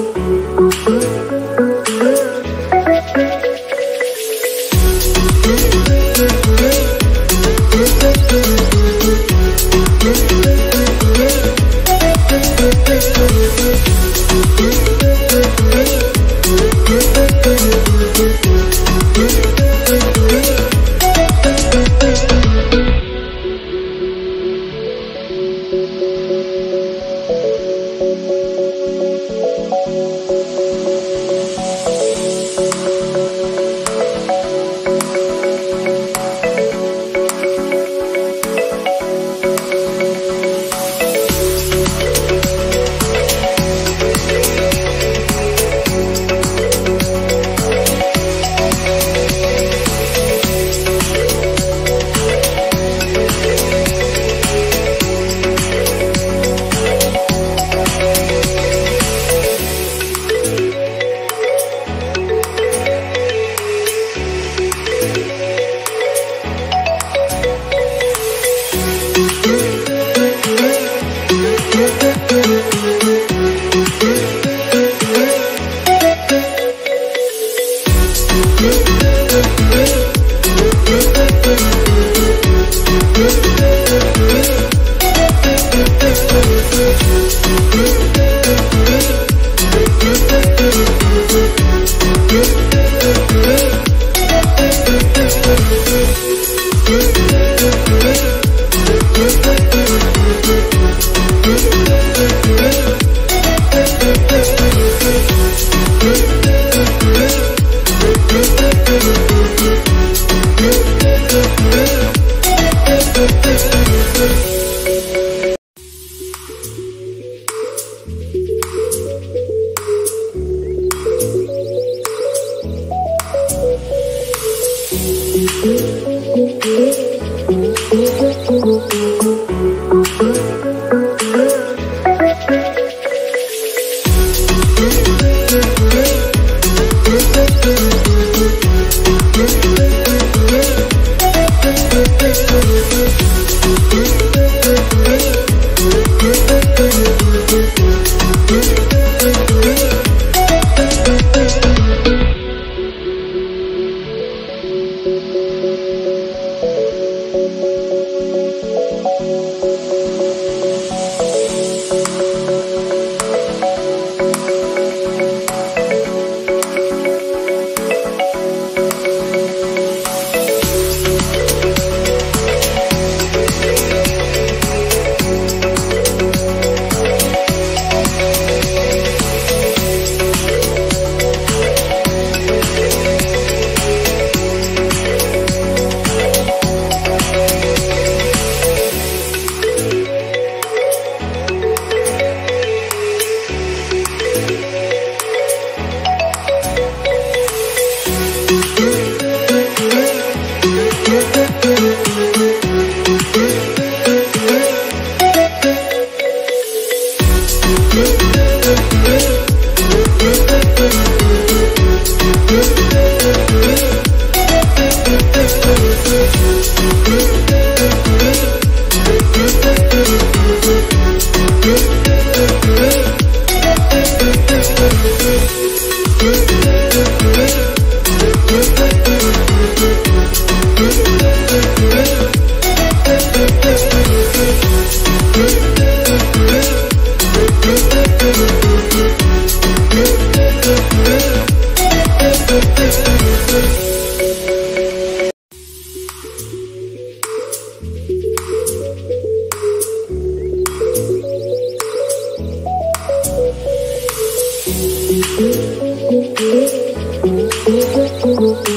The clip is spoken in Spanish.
Música Thank you. Thank you.